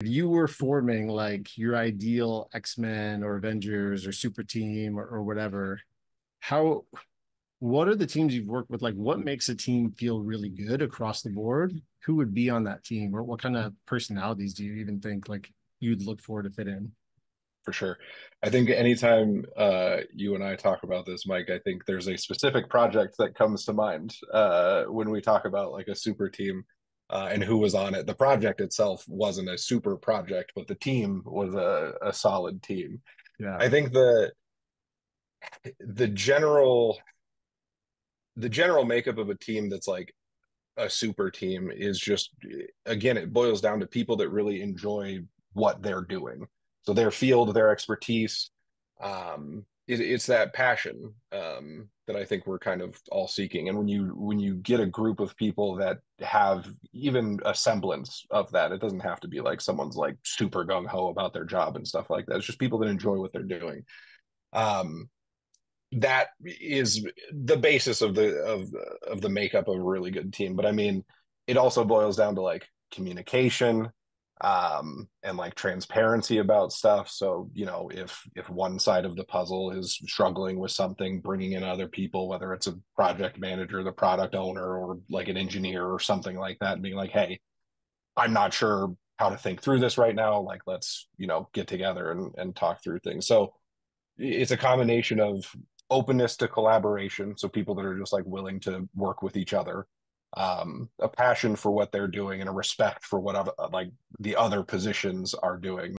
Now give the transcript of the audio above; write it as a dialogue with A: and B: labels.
A: if you were forming like your ideal X-Men or Avengers or super team or, or whatever, how what are the teams you've worked with? Like what makes a team feel really good across the board? Who would be on that team? Or what kind of personalities do you even think like you'd look for to fit in?
B: for sure. I think anytime uh, you and I talk about this, Mike, I think there's a specific project that comes to mind uh, when we talk about like a super team uh, and who was on it. The project itself wasn't a super project, but the team was a, a solid team.
A: Yeah.
B: I think the the general the general makeup of a team that's like a super team is just again it boils down to people that really enjoy what they're doing so their field, their expertise, um, it, it's that passion um, that I think we're kind of all seeking. And when you when you get a group of people that have even a semblance of that, it doesn't have to be like someone's like super gung ho about their job and stuff like that. It's just people that enjoy what they're doing. Um, that is the basis of the of of the makeup of a really good team. But I mean, it also boils down to like communication um, and like transparency about stuff. So you know, if if one side of the puzzle is struggling with something, bringing in other people, whether it's a project manager, the product owner, or like an engineer or something like that, and being like, hey, I'm not sure how to think through this right now. Like, let's you know get together and and talk through things. So it's a combination of openness to collaboration so people that are just like willing to work with each other um, a passion for what they're doing and a respect for what like the other positions are doing